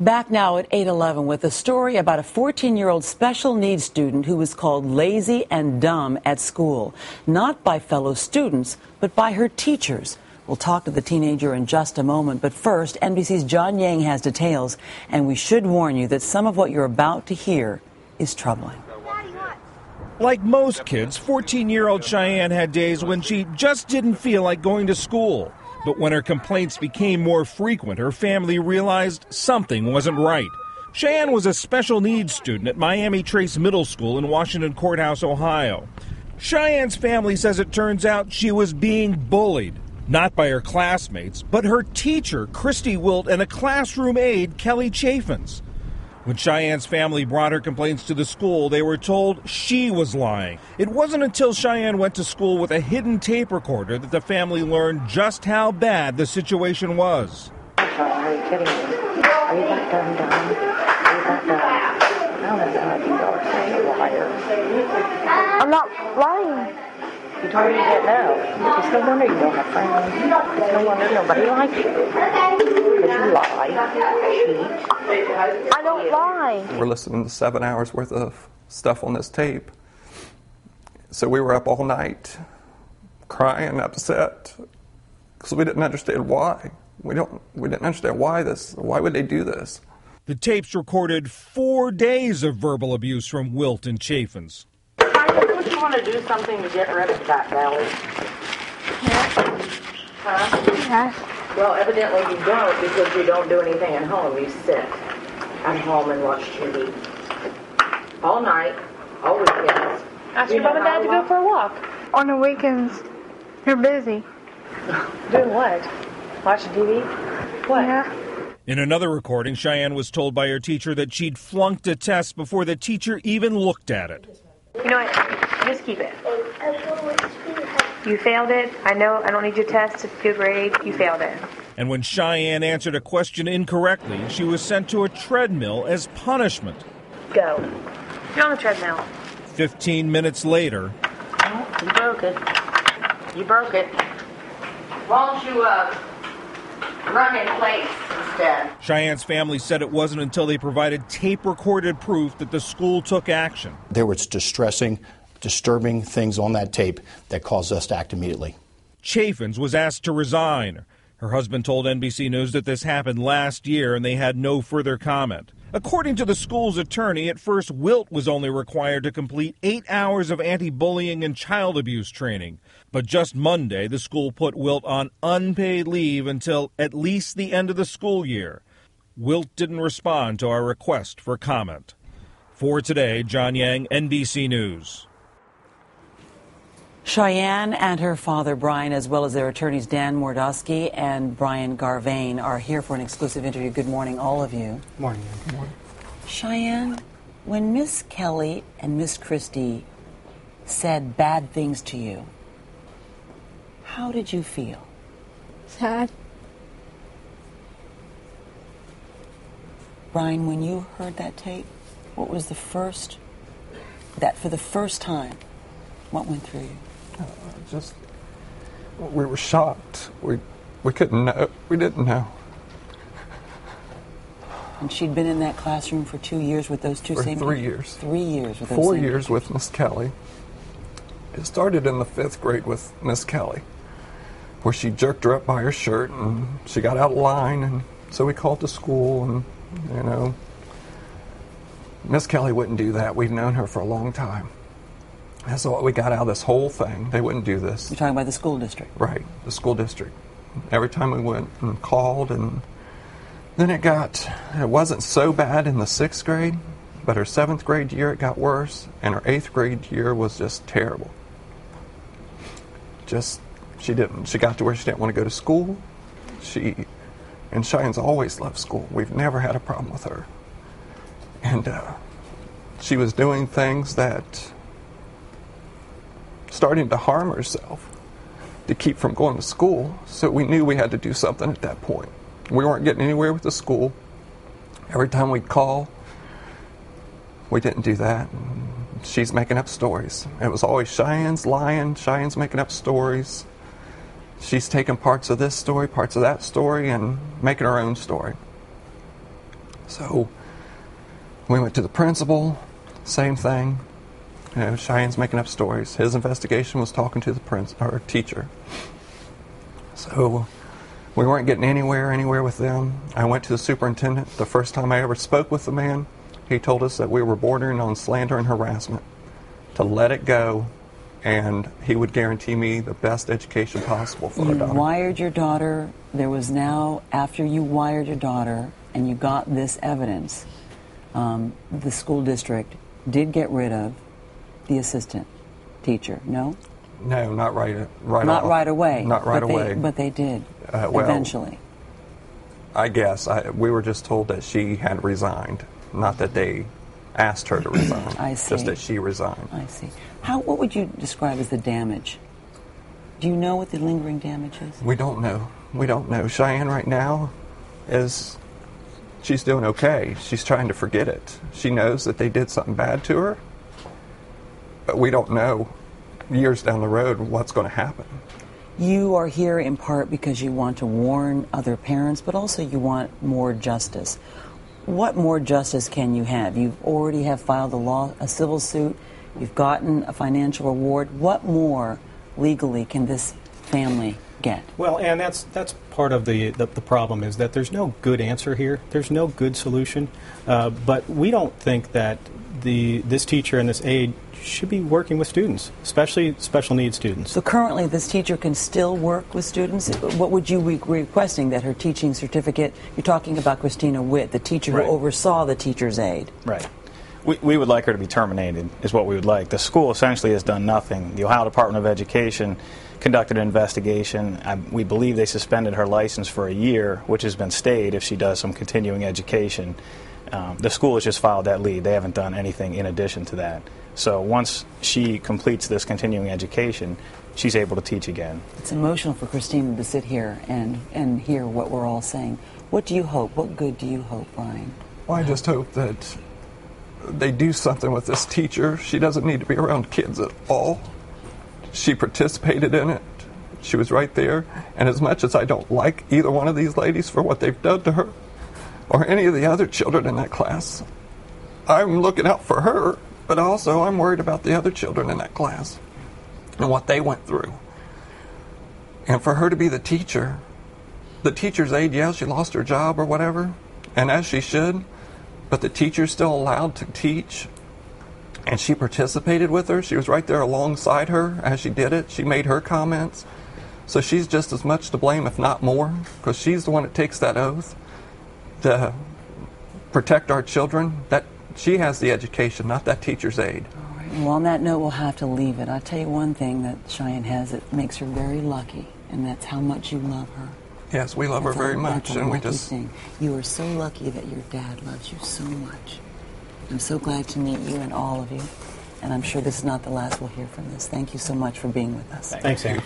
Back now at 811 with a story about a 14 year old special needs student who was called lazy and dumb at school, not by fellow students, but by her teachers. We'll talk to the teenager in just a moment, but first, NBC's John Yang has details, and we should warn you that some of what you're about to hear is troubling. Like most kids, 14 year old Cheyenne had days when she just didn't feel like going to school. But when her complaints became more frequent, her family realized something wasn't right. Cheyenne was a special needs student at Miami Trace Middle School in Washington Court House, Ohio. Cheyenne's family says it turns out she was being bullied, not by her classmates, but her teacher, Christie Wilt, and a classroom aide, Kelly Chaffins. When Cheyenne's family brought her complaints to the school, they were told she was lying. It wasn't until Cheyenne went to school with a hidden tape recorder that the family learned just how bad the situation was. I'm not lying. You told me you didn't know. It's no wonder you don't have friends. It's no wonder nobody likes you. Because you lie, cheat. I don't lie. We're listening to seven hours worth of stuff on this tape. So we were up all night, crying, upset, because we didn't understand why. We don't. We didn't understand why this. Why would they do this? The tapes recorded four days of verbal abuse from Wilt and Chaffins. Don't you want to do something to get rid of that belly? Huh? Yes. Well, evidently you don't because you don't do anything at home. You sit at home and watch TV. All night, all weekends. Ask your mom and dad to go for a walk. On the weekends, you're busy. Doing what? Watching TV? What? Yeah. In another recording, Cheyenne was told by her teacher that she'd flunked a test before the teacher even looked at it. You know what? Just keep it. You failed it. I know I don't need your test to do a grade. You failed it. And when Cheyenne answered a question incorrectly, she was sent to a treadmill as punishment. Go. You're on the treadmill. 15 minutes later, Oh, you broke it. You broke it. Why don't you, uh, run in place instead? Cheyenne's family said it wasn't until they provided tape recorded proof that the school took action. There was distressing, disturbing things on that tape that caused us to act immediately. Chaffins was asked to resign. Her husband told NBC News that this happened last year and they had no further comment. According to the school's attorney, at first Wilt was only required to complete eight hours of anti bullying and child abuse training. But just Monday, the school put Wilt on unpaid leave until at least the end of the school year. Wilt didn't respond to our request for comment. For today, John Yang, NBC News. Cheyenne and her father, Brian, as well as their attorneys, Dan Mordosky and Brian Garvain, are here for an exclusive interview. Good morning, all of you. Morning. Good morning. Cheyenne, when Miss Kelly and Miss Christie said bad things to you, how did you feel? Sad. Brian, when you heard that tape, what was the first, that for the first time, what went through you? Just we were shocked. We we couldn't know. We didn't know. And she'd been in that classroom for two years with those two For same three people? years. Three years with those Four years with Miss Kelly. It started in the fifth grade with Miss Kelly, where she jerked her up by her shirt and she got out of line, and so we called the school, and you know, Miss Kelly wouldn't do that. We've known her for a long time. That's what we got out of this whole thing. They wouldn't do this. You're talking about the school district. Right, the school district. Every time we went and called, and then it got, it wasn't so bad in the sixth grade, but her seventh grade year it got worse, and her eighth grade year was just terrible. Just, she didn't, she got to where she didn't want to go to school. She, and Cheyenne's always loved school. We've never had a problem with her. And uh, she was doing things that, starting to harm herself to keep from going to school. So we knew we had to do something at that point. We weren't getting anywhere with the school. Every time we'd call, we didn't do that. She's making up stories. It was always Cheyenne's lying, Cheyenne's making up stories. She's taking parts of this story, parts of that story, and making her own story. So we went to the principal, same thing. You know, Cheyenne's making up stories. His investigation was talking to the prince or teacher. So we weren't getting anywhere, anywhere with them. I went to the superintendent. The first time I ever spoke with the man, he told us that we were bordering on slander and harassment. To let it go, and he would guarantee me the best education possible for our You daughter. wired your daughter. There was now, after you wired your daughter and you got this evidence, um, the school district did get rid of the assistant teacher. No? No, not right. Right. Not off. right away. Not right but they- away. but they did Uh, well, eventually. I guess I, we were just told that she had resigned, not that they asked her to resign. I see. Just that she resigned. I see. How? What would you describe as the damage? Do you know what the lingering damage is? We don't know. We don't know. Cheyenne right now is she's doing okay. She's trying to forget it. She knows that they did something bad to her, but we don't know years down the road what's going to happen. You are here in part because you want to warn other parents, but also you want more justice. What more justice can you have? You've already have filed a law, a civil suit. You've gotten a financial reward. What more legally can this family get? Well, and that's that's part of the, the the problem is that there's no good answer here. There's no good solution. Uh, but we don't think that the this teacher and this aide should be working with students, especially special needs students. So currently, this teacher can still work with students. What would you be requesting that her teaching certificate? You're talking about Christina Witt, the teacher Right. who oversaw the teacher's aide. Right. We, we would like her to be terminated, is what we would like. The school essentially has done nothing. The Ohio Department of Education conducted an investigation. I, we believe they suspended her license for a year, which has been stayed if she does some continuing education. Um, the school has just filed that lead. They haven't done anything in addition to that. So once she completes this continuing education, she's able to teach again. It's emotional for Christina to sit here and, and hear what we're all saying. What do you hope? What good do you hope, Brian? Well, I just hope that they do something with this teacher. She doesn't need to be around kids at all. She participated in it. She was right there. And as much as I don't like either one of these ladies for what they've done to her, or any of the other children in that class, I'm looking out for her, but also I'm worried about the other children in that class and what they went through. And for her to be the teacher, the teacher's aide, yeah, she lost her job or whatever, and as she should, but the teacher's still allowed to teach. And she participated with her. She was right there alongside her as she did it. She made her comments. So she's just as much to blame, if not more, because she's the one that takes that oath to protect our children. That she has the education, not that teacher's aide. Well, on that note, we'll have to leave it. I'll tell you one thing that Cheyenne has that makes her very lucky, and that's how much you love her. Yes, we love her That's a- very much, and we just thing. You are so lucky that your dad loves you so much. I'm so glad to meet you and all of you, and I'm sure this is not the last we'll hear from this. Thank you so much for being with us. Thanks, Aaron.